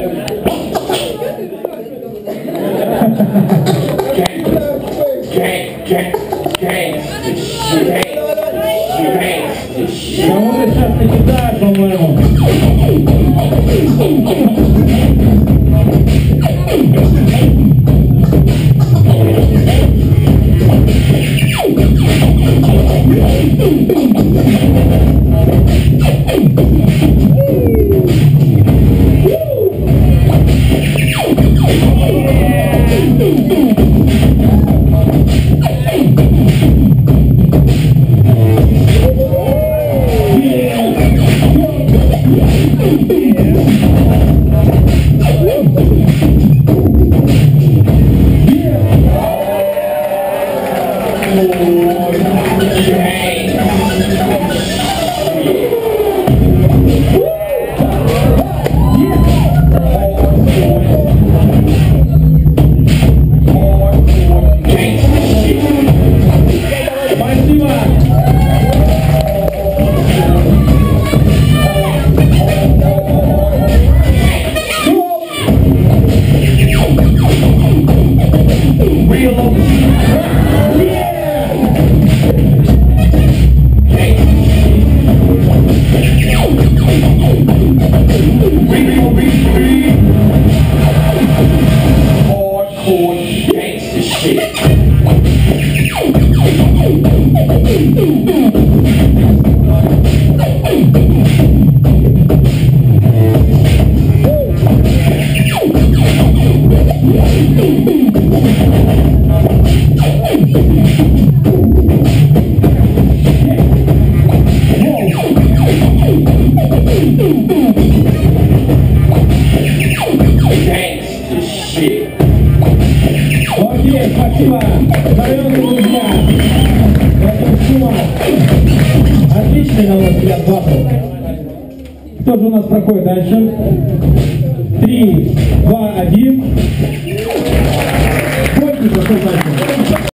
Don't let something die from now on. eh, спасибо. Дорогие друзья. Это все. Отличный, на мой взгляд, батл. Кто же у нас проходит дальше? Три, два, один. Сколько, какой дальше?